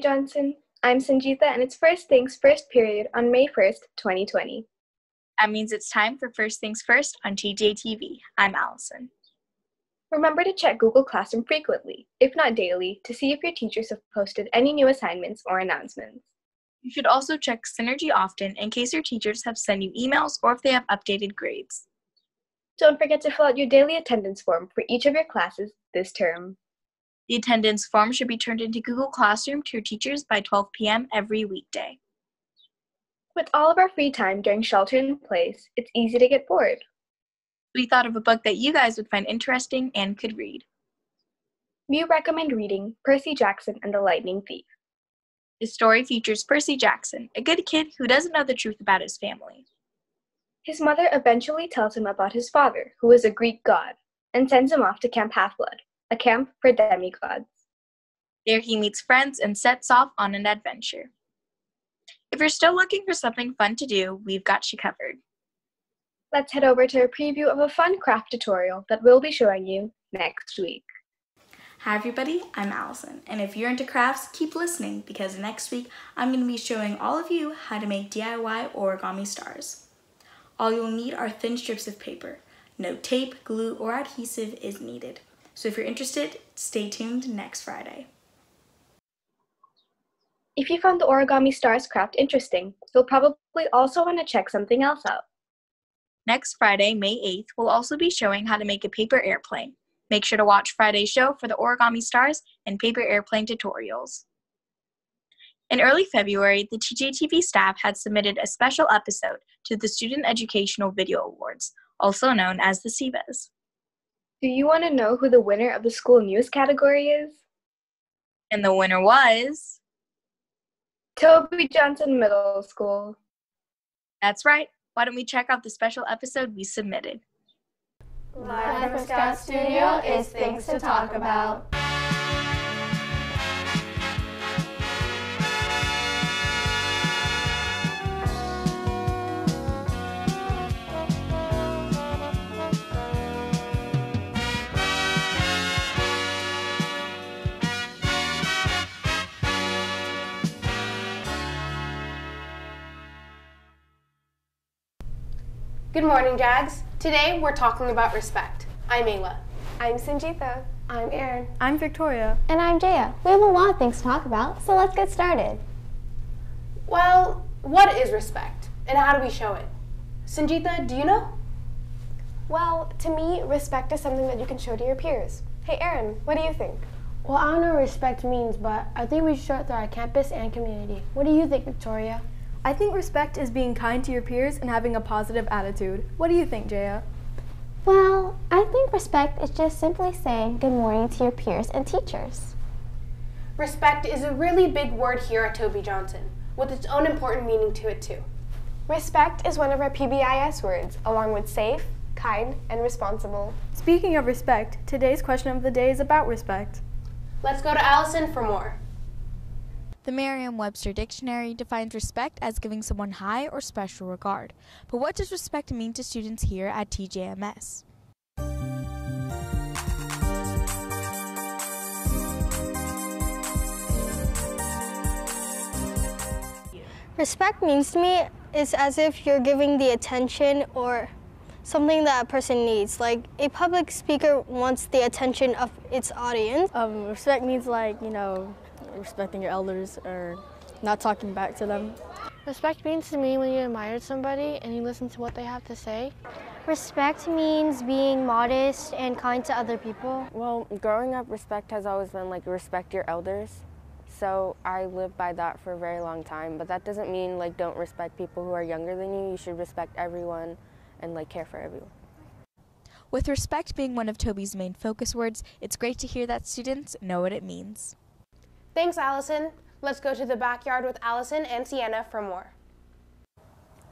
Johnson. I'm Sanjita, and it's First Things First period on May 1st, 2020. That means it's time for First Things First on TJTV. I'm Allison. Remember to check Google Classroom frequently, if not daily, to see if your teachers have posted any new assignments or announcements. You should also check Synergy often in case your teachers have sent you emails or if they have updated grades. Don't forget to fill out your daily attendance form for each of your classes this term. The attendance form should be turned into Google Classroom to your teachers by 12 p.m. every weekday. With all of our free time during shelter in place, it's easy to get bored. We thought of a book that you guys would find interesting and could read. We recommend reading Percy Jackson and the Lightning Thief. The story features Percy Jackson, a good kid who doesn't know the truth about his family. His mother eventually tells him about his father, who is a Greek god, and sends him off to Camp Half Blood, a camp for demigods. There he meets friends and sets off on an adventure. If you're still looking for something fun to do, we've got you covered. Let's head over to a preview of a fun craft tutorial that we'll be showing you next week. Hi everybody, I'm Allison, and if you're into crafts, keep listening because next week I'm going to be showing all of you how to make DIY origami stars. All you'll need are thin strips of paper. No tape, glue, or adhesive is needed. So if you're interested, stay tuned next Friday. If you found the origami stars craft interesting, you'll probably also want to check something else out. Next Friday, May 8th, we'll also be showing how to make a paper airplane. Make sure to watch Friday's show for the origami stars and paper airplane tutorials. In early February, the TJTV staff had submitted a special episode to the Student Educational Video Awards, also known as the SEVAs. Do you want to know who the winner of the school news category is? And the winner was Toby Johnson Middle School. That's right. Why don't we check out the special episode we submitted? Live from Scout Studio is Things to Talk About. Good morning, Jags. Today we're talking about respect. I'm Ayla. I'm Sanjita. I'm Erin. I'm Victoria. And I'm Jaya. We have a lot of things to talk about, so let's get started. Well, what is respect and how do we show it? Sanjita, do you know? Well, to me, respect is something that you can show to your peers. Hey, Erin, what do you think? Well, I don't know what respect means, but I think we should show it through our campus and community. What do you think, Victoria? I think respect is being kind to your peers and having a positive attitude. What do you think, Jaya? Well, I think respect is just simply saying good morning to your peers and teachers. Respect is a really big word here at Toby Johnson, with its own important meaning to it too. Respect is one of our PBIS words, along with safe, kind, and responsible. Speaking of respect, today's question of the day is about respect. Let's go to Allison for more. The Merriam Webster Dictionary defines respect as giving someone high or special regard. But what does respect mean to students here at TJMS? Respect means to me is as if you're giving the attention or something that a person needs. Like a public speaker wants the attention of its audience. Um, respect means like, you know, respecting your elders or not talking back to them. Respect means to me when you admire somebody and you listen to what they have to say. Respect means being modest and kind to other people. Well, growing up, respect has always been like respect your elders. So I lived by that for a very long time, but that doesn't mean like don't respect people who are younger than you. You should respect everyone and like care for everyone. With respect being one of Toby's main focus words, it's great to hear that students know what it means. Thanks, Allison. Let's go to the backyard with Allison and Sienna for more.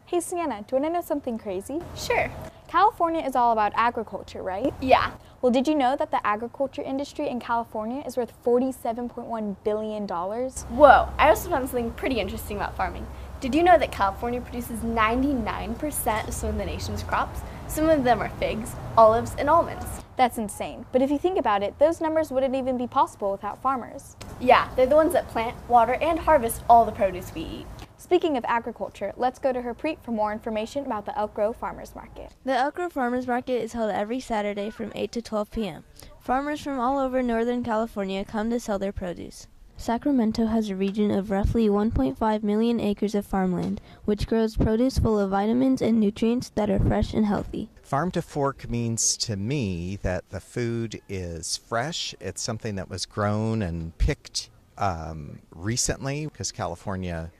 Hey Sienna, do you want to know something crazy? Sure. California is all about agriculture, right? Yeah. Well, did you know that the agriculture industry in California is worth $47.1 billion? Whoa, I also found something pretty interesting about farming. Did you know that California produces 99% of some of the nation's crops? Some of them are figs, olives, and almonds. That's insane. But if you think about it, those numbers wouldn't even be possible without farmers. Yeah, they're the ones that plant, water, and harvest all the produce we eat. Speaking of agriculture, let's go to Harpreet for more information about the Elk Grove Farmers Market. The Elk Grove Farmers Market is held every Saturday from 8 to 12 p.m. Farmers from all over Northern California come to sell their produce. Sacramento has a region of roughly 1.5 million acres of farmland, which grows produce full of vitamins and nutrients that are fresh and healthy. Farm to fork means to me that the food is fresh. It's something that was grown and picked um, recently because California,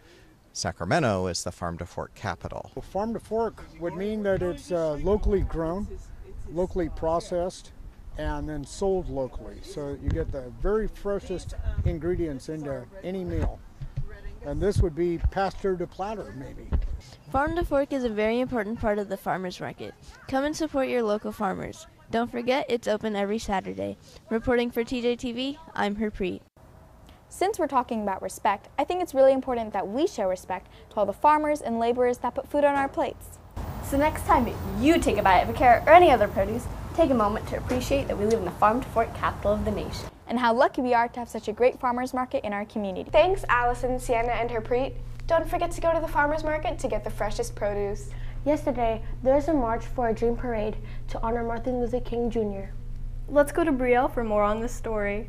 Sacramento, is the farm to fork capital. Well, farm to fork would mean that it's uh, locally grown, locally processed, and then sold locally. So you get the very freshest ingredients into any meal. And this would be pasture to platter, maybe. Farm to Fork is a very important part of the farmers market. Come and support your local farmers. Don't forget, it's open every Saturday. Reporting for TJTV, I'm Harpreet. Since we're talking about respect, I think it's really important that we show respect to all the farmers and laborers that put food on our plates. So next time you take a bite of a carrot or any other produce, take a moment to appreciate that we live in the farm to fork capital of the nation. And how lucky we are to have such a great farmers market in our community. Thanks, Allison, Sienna, and Harpreet. Don't forget to go to the farmers market to get the freshest produce. Yesterday, there was a march for a dream parade to honor Martin Luther King Jr. Let's go to Brielle for more on this story.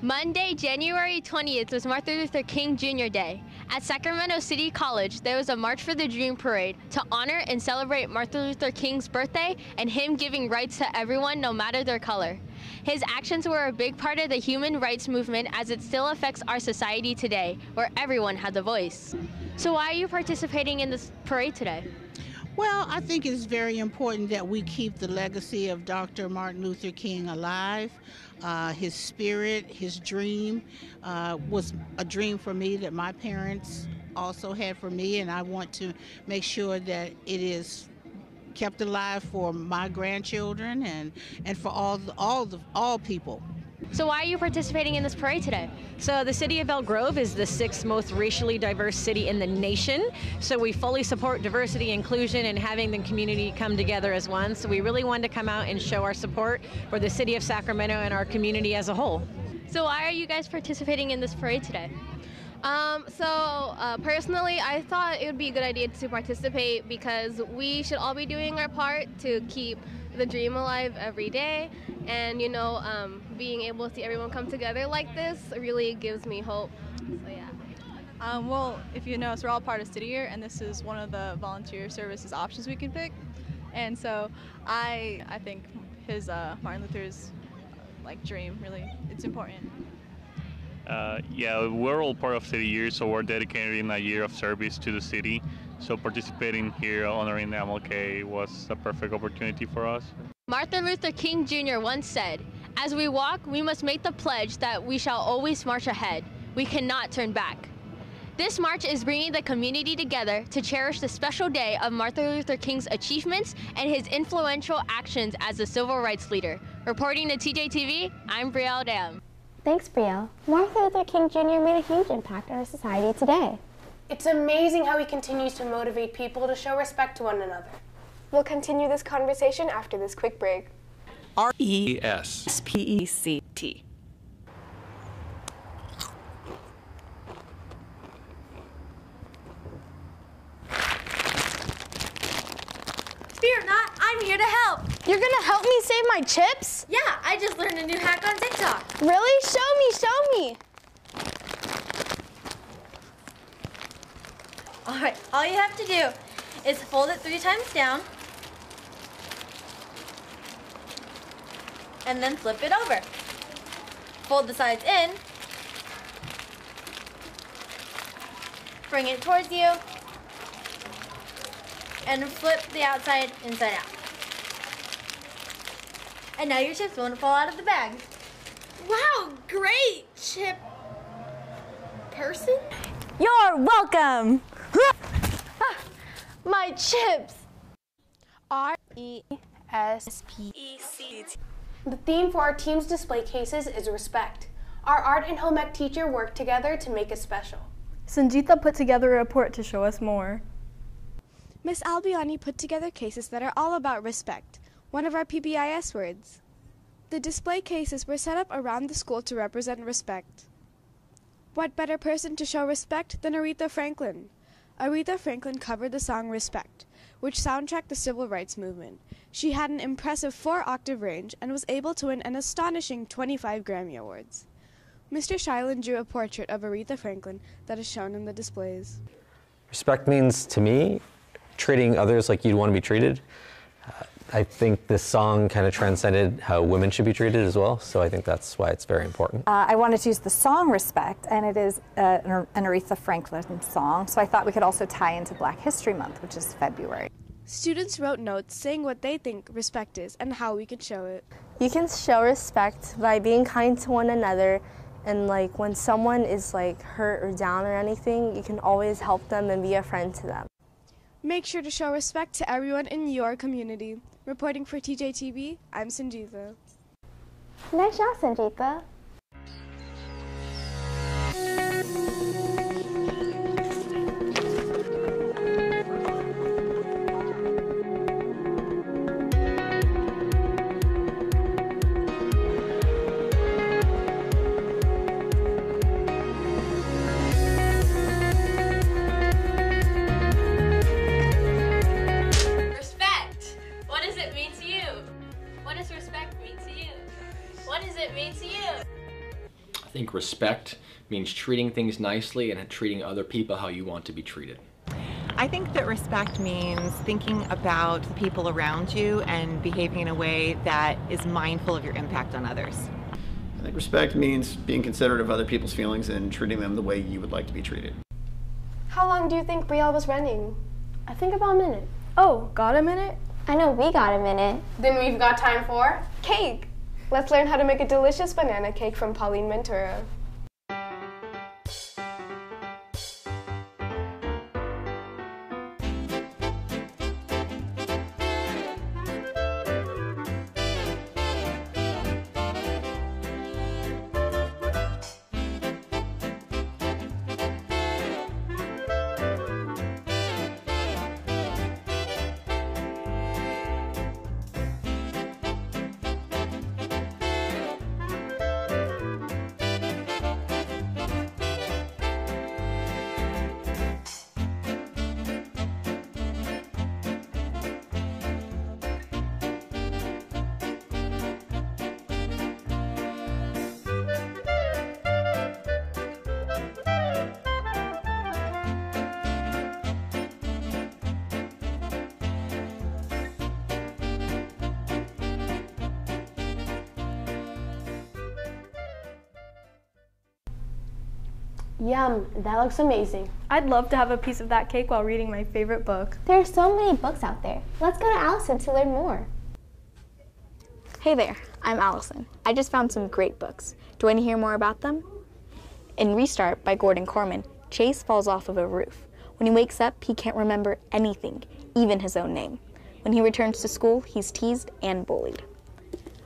Monday, January 20th was Martin Luther King Jr. Day. At Sacramento City College, there was a March for the Dream parade to honor and celebrate Martin Luther King's birthday and him giving rights to everyone no matter their color. His actions were a big part of the human rights movement as it still affects our society today, where everyone has a voice. So why are you participating in this parade today? Well, I think it's very important that we keep the legacy of Dr. Martin Luther King alive. Uh, his spirit, his dream uh, was a dream for me that my parents also had for me, and I want to make sure that it is kept alive for my grandchildren and, and for all the, all the all people. So why are you participating in this parade today? So the city of Elk Grove is the sixth most racially diverse city in the nation. So we fully support diversity, inclusion, and having the community come together as one. So we really wanted to come out and show our support for the city of Sacramento and our community as a whole. So why are you guys participating in this parade today? Um, so uh, personally, I thought it would be a good idea to participate because we should all be doing our part to keep the dream alive every day. And you know, um, being able to see everyone come together like this really gives me hope. So yeah. Um, well, if you notice we're all part of City Year, and this is one of the volunteer services options we can pick. And so, I I think his uh, Martin Luther's like dream really it's important. Uh, yeah, we're all part of City Year, so we're dedicating a year of service to the city. So participating here, honoring MLK, was a perfect opportunity for us. Martin Luther King Jr. once said, As we walk, we must make the pledge that we shall always march ahead. We cannot turn back. This march is bringing the community together to cherish the special day of Martin Luther King's achievements and his influential actions as a civil rights leader. Reporting to TJTV, I'm Brielle Dam. Thanks, Brielle. Martin Luther King Jr. made a huge impact on our society today. It's amazing how he continues to motivate people to show respect to one another. We'll continue this conversation after this quick break. R E S P E C T. Fear not, I'm here to help. You're gonna help me save my chips? Yeah, I just learned a new hack on TikTok. Really? Show me, show me. All right, all you have to do is fold it three times down and then flip it over. Fold the sides in, bring it towards you, and flip the outside inside out. And now your chips won't fall out of the bag. Wow, great chip person. You're welcome. Ah, my chips. R E S P E C T. The theme for our team's display cases is respect. Our art and home ec teacher worked together to make it special. Sanjita put together a report to show us more. Miss Albiani put together cases that are all about respect, one of our PBIS words. The display cases were set up around the school to represent respect. What better person to show respect than Aretha Franklin? Aretha Franklin covered the song Respect, which soundtracked the civil rights movement. She had an impressive four octave range and was able to win an astonishing 25 Grammy Awards. Mr. Shilen drew a portrait of Aretha Franklin that is shown in the displays. Respect means, to me, treating others like you'd want to be treated. Uh, I think this song kind of transcended how women should be treated as well, so I think that's why it's very important. Uh, I wanted to use the song Respect, and it is uh, an Aretha Franklin song, so I thought we could also tie into Black History Month, which is February. Students wrote notes saying what they think respect is and how we can show it. You can show respect by being kind to one another and like when someone is like hurt or down or anything, you can always help them and be a friend to them. Make sure to show respect to everyone in your community. Reporting for TJTV, I'm Sanjita. Nice job, Sanjita. Think respect means treating things nicely and treating other people how you want to be treated. I think that respect means thinking about the people around you and behaving in a way that is mindful of your impact on others. I think respect means being considerate of other people's feelings and treating them the way you would like to be treated. How long do you think Brielle was running? I think about a minute. Oh, got a minute? I know we got a minute. Then we've got time for cake. Let's learn how to make a delicious banana cake from Pauline Ventura. Yum, that looks amazing. I'd love to have a piece of that cake while reading my favorite book. There are so many books out there. Let's go to Allison to learn more. Hey there, I'm Allison. I just found some great books. Do you want to hear more about them? In Restart by Gordon Korman, Chase falls off of a roof. When he wakes up, he can't remember anything, even his own name. When he returns to school, he's teased and bullied.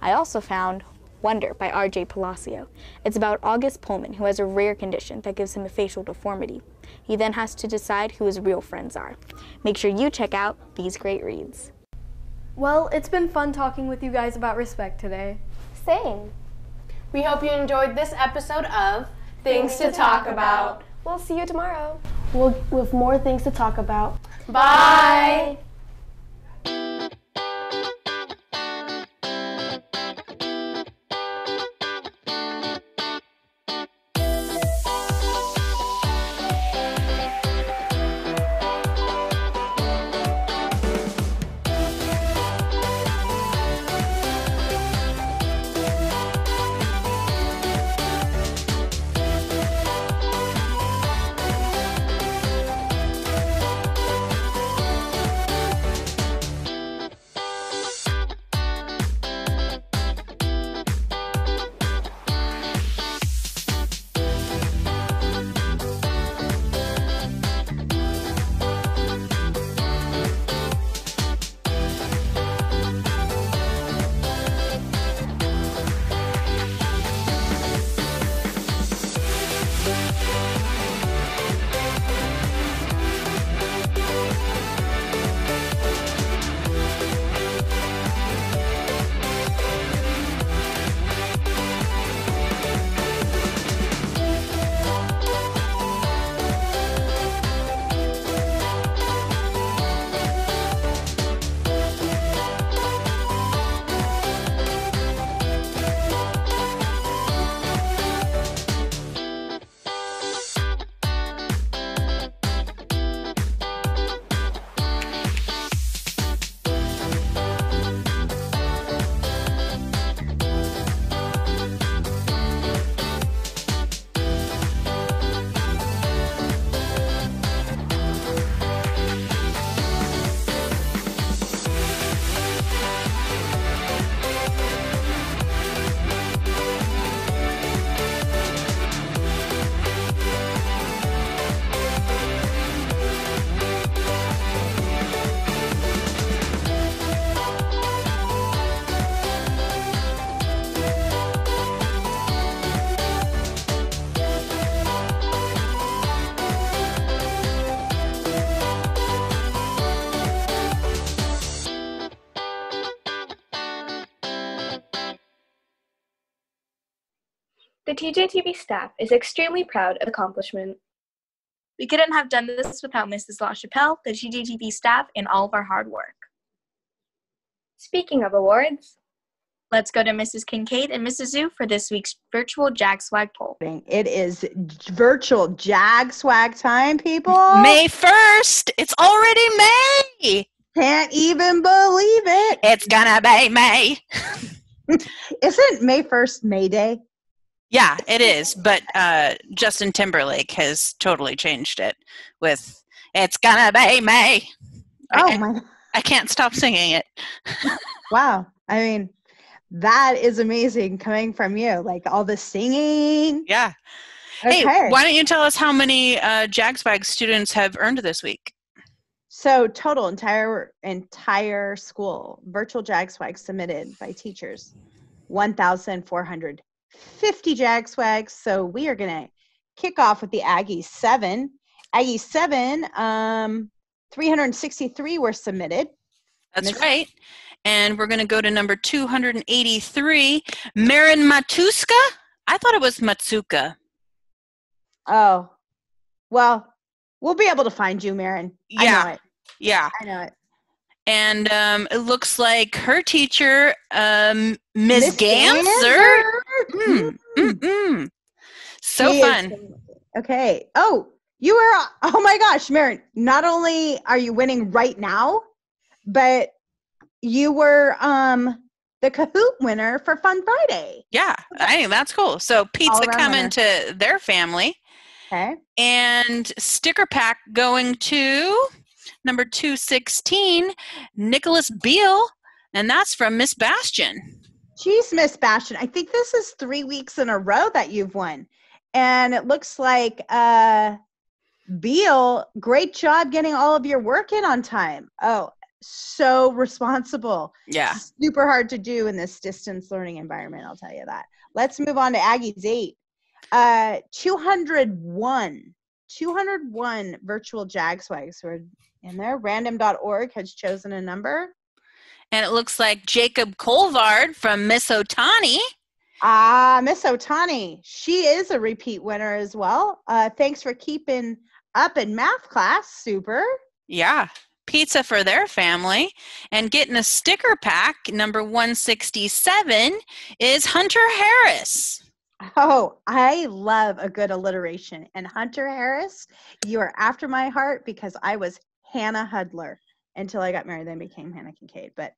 I also found Wonder by R.J. Palacio. It's about August Pullman, who has a rare condition that gives him a facial deformity. He then has to decide who his real friends are. Make sure you check out these great reads. Well, it's been fun talking with you guys about respect today. Same. We hope you enjoyed this episode of Things, to Talk About. We'll see you tomorrow. We'll, with more things to talk about. Bye. The TJTV staff is extremely proud of the accomplishment. We couldn't have done this without Mrs. LaChapelle, the TJTV staff, and all of our hard work. Speaking of awards, let's go to Mrs. Kincaid and Mrs. Zhu for this week's virtual Jag Swag poll. It is virtual Jag Swag time, people. May 1st. It's already May. Can't even believe it. It's gonna be May. Isn't May 1st May Day? Yeah, it is. But uh, Justin Timberlake has totally changed it with "It's gonna be May." Oh I, my! I can't stop singing it. wow. I mean, that is amazing coming from you. Like all the singing. Yeah. Okay. Hey, why don't you tell us how many uh, JAGSWAG students have earned this week? So total entire entire school virtual JAGSWAG submitted by teachers, one thousand four hundred 50 Jag Swags. So we are going to kick off with the Aggie 7. Aggie 7, um, 363 were submitted. That's Ms. right. And we're going to go to number 283, Marin Matuska. I thought it was Matsuka. Oh, well, we'll be able to find you, Marin. Yeah. Yeah. I know it. And um, it looks like her teacher, um, Ms. Ganser. Mm, mm, mm. So She fun. is- okay. Oh, you are. Oh my gosh, Marin. Not only are you winning right now, but you were um the Kahoot winner for Fun Friday. Yeah, I think that's cool. So pizza coming winner. to their family. Okay. And sticker pack going to number 216, Nicholas Beal. And that's from Miss Bastion. Jeez, Miss Bastion. I think this is three weeks in a row that you've won. And it looks like uh Beal, great job getting all of your work in on time. Oh, so responsible. Yeah. Super hard to do in this distance learning environment, I'll tell you that. Let's move on to Aggie's 8. Uh 201. 201 virtual jag swags who are in there. Random.org has chosen a number. And it looks like Jacob Colvard from Miss Otani. Ah, Miss Otani. She is a repeat winner as well. Uh, thanks for keeping up in math class. Super. Yeah. Pizza for their family. And getting a sticker pack, number 167, is Hunter Harris. Oh, I love a good alliteration. And Hunter Harris, you are after my heart because I was Hannah Hudler until I got married, then became Hannah Kincaid. But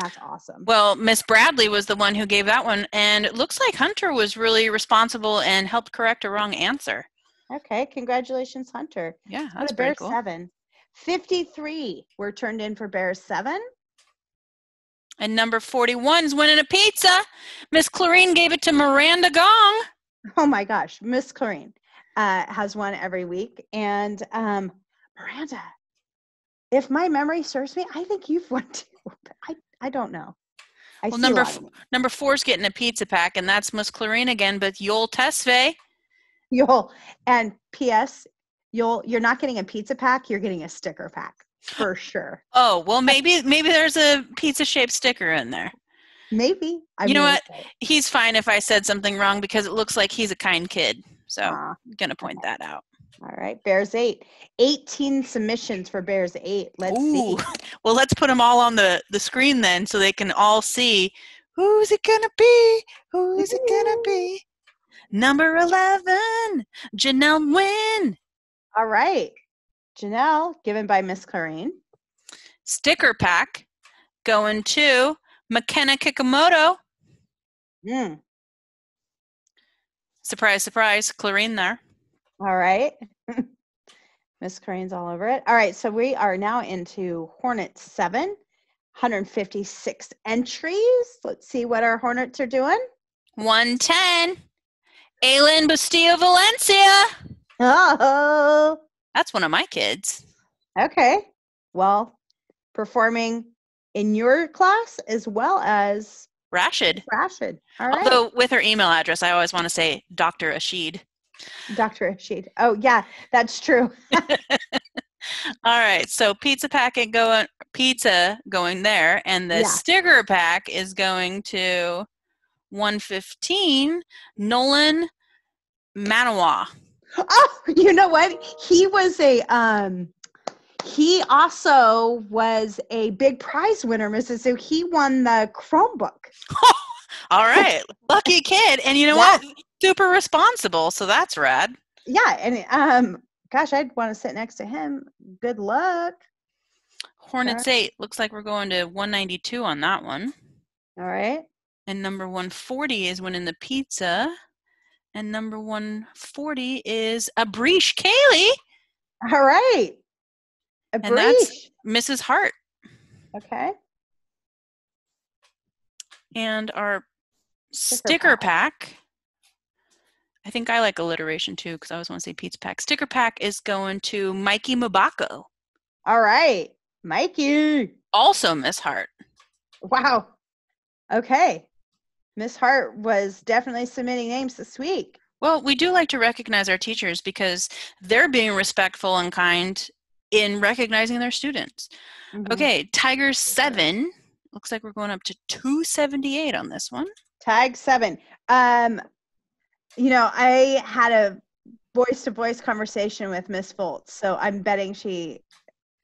that's awesome. Well, Miss Bradley was the one who gave that one. And it looks like Hunter was really responsible and helped correct a wrong answer. Okay, congratulations, Hunter. Yeah, that's pretty Bears cool. seven. 53 were turned in for Bear seven. And number 41 is winning a pizza. Miss Clarine gave it to Miranda Gong. Oh my gosh, Miss Clarine uh, has one every week. And um, Miranda, if my memory serves me, I think you've won too. I, I don't know. I well, number f- number four is getting a pizza pack, and that's Miss Clarine again, but Yol Tesfaye. You'll and P.S. You'll you're not getting a pizza pack. You're getting a sticker pack for sure. Oh, well, maybe maybe there's a pizza shaped sticker in there. Maybe. I you know what? He's fine if I said something wrong because it looks like he's a kind kid. So I'm gonna point that out. All right, Bears eight. 18 submissions for Bears eight. Let's Ooh. see. Well, let's put them all on the the screen then, so they can all see who's it gonna be. Who's it gonna be? Number eleven, Janelle Wynn. All right. Janelle, given by Miss Clarine. Sticker pack going to McKenna Kikamoto. Mm. Surprise, surprise, Clarine there. All right. Miss Crane's all over it. All right, so we are now into Hornet 7, 156 entries. Let's see what our Hornets are doing. 110, Aylin Bustillo Valencia. Oh, That's one of my kids. okay. Well, performing in your class as well as Rashid. Rashid. All right. Although with her email address, I always want to say Dr. Ashid. Dr. Rashid. Oh, yeah, that's true. All right, so pizza packet going pizza going there, and the Yeah. sticker pack is going to 115, Nolan Manawa. Oh, you know what? He was a um he also was a big prize winner, Mrs. So he won the Chromebook. All right. Lucky kid. And you know what? Super responsible. So that's rad. Yeah, and um gosh, I'd want to sit next to him. Good luck. Hornets Sure. 8. Looks like we're going to 192 on that one. All right. And number 140 is winning the pizza. And number 140 is Abrish Kaylee. All right. And that's Mrs. Hart. Okay. And our sticker pack. I think I like alliteration too because I always want to say pizza pack. Sticker pack is going to Mikey Mabako. All right. Mikey. Also Miss Hart. Wow. Okay. Miss Hart was definitely submitting names this week. Well, we do like to recognize our teachers because they're being respectful and kind in recognizing their students. Mm-hmm. Okay, Tiger 7. Looks like we're going up to 278 on this one. Tag seven. Um, you know, I had a voice to voice conversation with Miss Foltz, so I'm betting she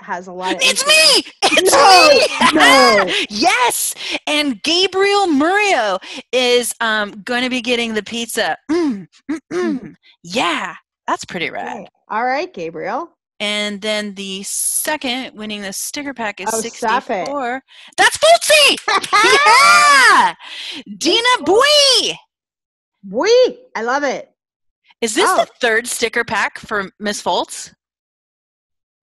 has a lot of. It's me! It's No, me! no. yes! And Gabriel Murillo is um, going to be getting the pizza. Mm, mm, mm. Yeah, that's pretty rad. All right, Gabriel. And then the second winning the sticker pack is Oh, 64. That's Fultzy! yeah! Dina Bui! Bui! I love it. Is this Oh. the third sticker pack for Miss Foltz?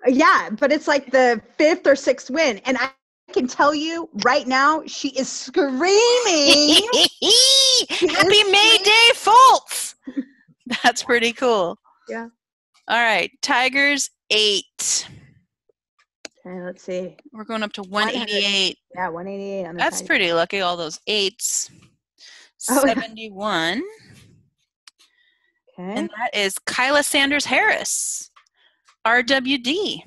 Yeah, but it's like the fifth or sixth win, and I can tell you right now, she is screaming. Happy May Day, Foltz! That's pretty cool. Yeah. All right, Tigers eight. Okay, let's see. We're going up to 188. Yeah, 188 on the That's Tigers. pretty lucky, all those eights. Oh, yeah. 71. Okay. And that is Kyla Sanders Harris, RWD.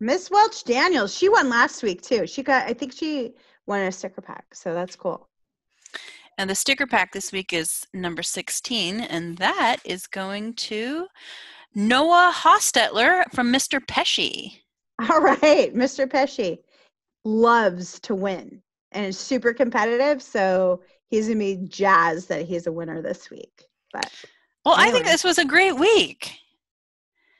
Miss Welch Daniels, she won last week too. She got, I think she won a sticker pack, so that's cool. And the sticker pack this week is number 16, and that is going to Noah Hostetler from Mr. Pesci. All right, Mr. Pesci loves to win and is super competitive, so he's gonna be jazzed that he's a winner this week. But Well, I think this was a great week.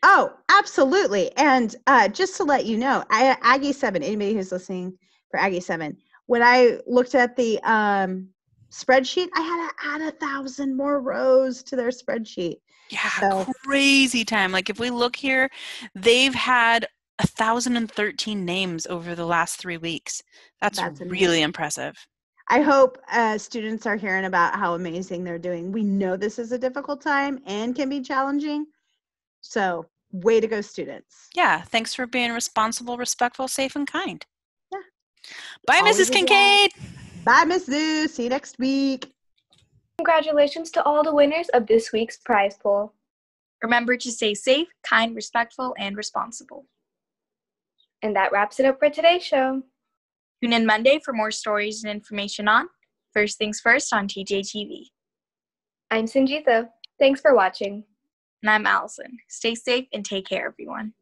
Oh, absolutely. And uh, just to let you know, I, Aggie 7, anybody who's listening for Aggie 7, when I looked at the um, spreadsheet, I had to add a thousand more rows to their spreadsheet. Yeah, So, crazy time. Like if we look here, they've had a thousand and thirteen names over the last three weeks. That's, That's really amazing. impressive. I hope uh, students are hearing about how amazing they're doing. We know this is a difficult time and can be challenging. So, way to go, students. Yeah, thanks for being responsible, respectful, safe, and kind. Yeah. Bye, Always Mrs. a Kincaid. Bye, Miss Zhu. See you next week. Congratulations to all the winners of this week's prize pool. Remember to stay safe, kind, respectful, and responsible. And that wraps it up for today's show. Tune in Monday for more stories and information on First Things First on TJTV. I'm Sanjita. Thanks for watching. And I'm Allison. Stay safe and take care, everyone.